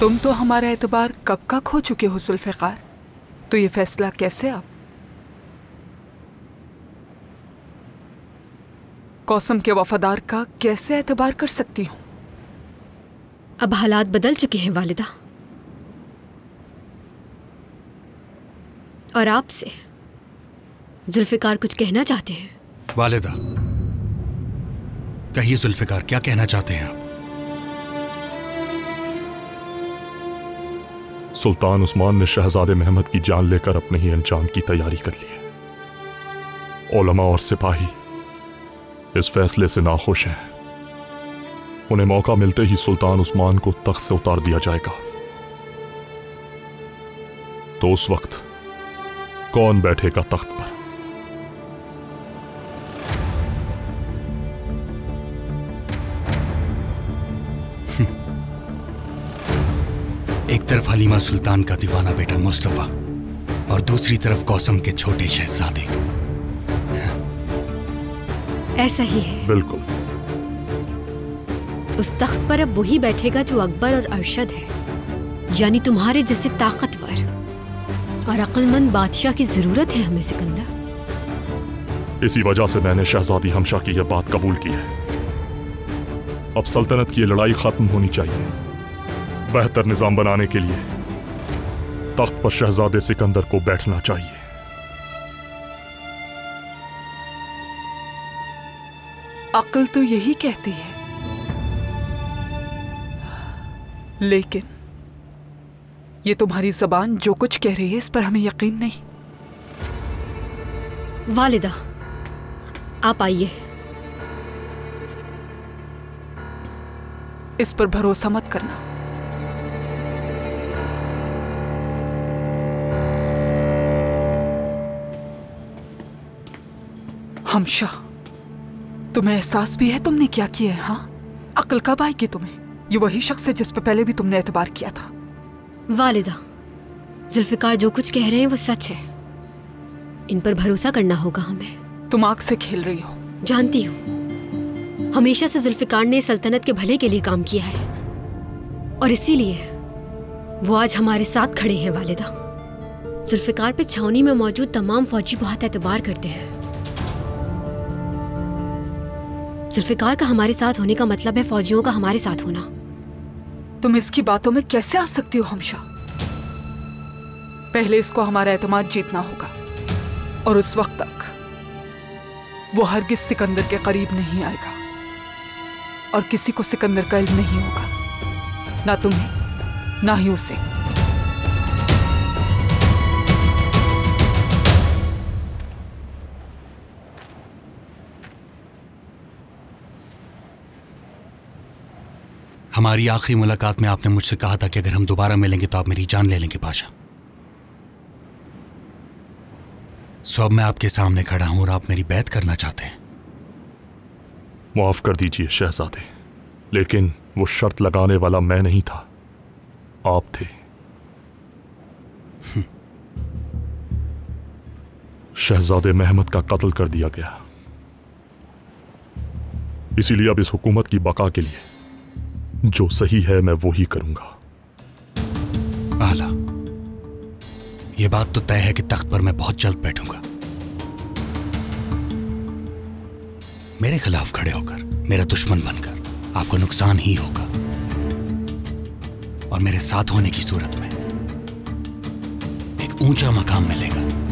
तुम तो हमारा एतबार कब का खो चुके हो जुल्फ़िकार? तो ये फैसला कैसे अब कौसम के वफादार का कैसे एतबार कर सकती हूँ? अब हालात बदल चुके हैं वालिदा। और आपसे जुल्फिकार कुछ कहना चाहते हैं? वालिदा कहिए जुल्फिकार क्या कहना चाहते हैं आप? सुल्तान उस्मान ने शहजादे महमद की जान लेकर अपने ही अंजाम की तैयारी कर ली है। ओलमा और सिपाही इस फैसले से नाखुश हैं। उन्हें मौका मिलते ही सुल्तान उस्मान को तख्त से उतार दिया जाएगा। तो उस वक्त कौन बैठेगा तख्त पर? एक तरफ़ हलीमा सुल्तान का दीवाना बेटा मुस्तफ़ा और दूसरी तरफ़ कौसम के छोटे शहजादे। ऐसा ही है। बिल्कुल। उस तख्त पर अब वही बैठेगा जो अकबर और अरशद है यानी तुम्हारे जैसे ताकतवर। और अक्लमंद बादशाह की ज़रूरत है हमें सिकंदर। इसी वजह से मैंने शहजादी हमशा की यह बात कबूल की है। अब सल्तनत की लड़ाई खत्म होनी चाहिए। बेहतर निज़ाम बनाने के लिए तख्त पर शहजादे सिकंदर को बैठना चाहिए। अक्ल तो यही कहती है। लेकिन ये तुम्हारी जबान जो कुछ कह रही है इस पर हमें यकीन नहीं। वालिदा आप आइए। इस पर भरोसा मत करना। हमशा तुम्हें एहसास भी है तुमने क्या किया है हाँ? अक्ल कब आएगी तुम्हें? ये वही शख्स है जिस पर पहले भी तुमने एतबार किया था। वालिदा जुल्फिकार जो कुछ कह रहे हैं वो सच है। इन पर भरोसा करना होगा हमें। तुम आग से खेल रही हो। जानती हूँ। हमेशा से जुल्फिकार ने सल्तनत के भले के लिए काम किया है। और इसीलिए वो आज हमारे साथ खड़े हैं वालिदा। जुल्फिकार पे छावनी में मौजूद तमाम फौजी बहुत एतबार करते हैं। जुल्फिकार का हमारे साथ होने का मतलब है फौजियों का हमारे साथ होना। तुम इसकी बातों में कैसे आ सकती हो, हमशा? पहले इसको हमारा एतमाद जीतना होगा, और उस वक्त तक वो हरगिज सिकंदर के करीब नहीं आएगा, और किसी को सिकंदर का इल्म नहीं होगा, ना तुम्हें, ना ही उसे। हमारी आखिरी मुलाकात में आपने मुझसे कहा था कि अगर हम दोबारा मिलेंगे तो आप मेरी जान ले लेंगे, पाशा। सो अब मैं आपके सामने खड़ा हूँ और आप मेरी बैत करना चाहते हैं। माफ़ कर दीजिए, शहजादे। लेकिन वो शर्त लगाने वाला मैं नहीं था। आप थे। शहजादे महमद का कत्ल कर दिया गया। इसीलिए अब इस हुकूमत की बका के लिए जो सही है मैं वो ही करूँगा। आला, ये बात तो तय है कि तख्त पर मैं बहुत जल्द बैठूँगा। मेरे खिलाफ खड़े होकर, मेरा दुश्मन बनकर, आपको नुकसान ही होगा। और मेरे साथ होने की सूरत में एक ऊँचा मकाम मिलेगा।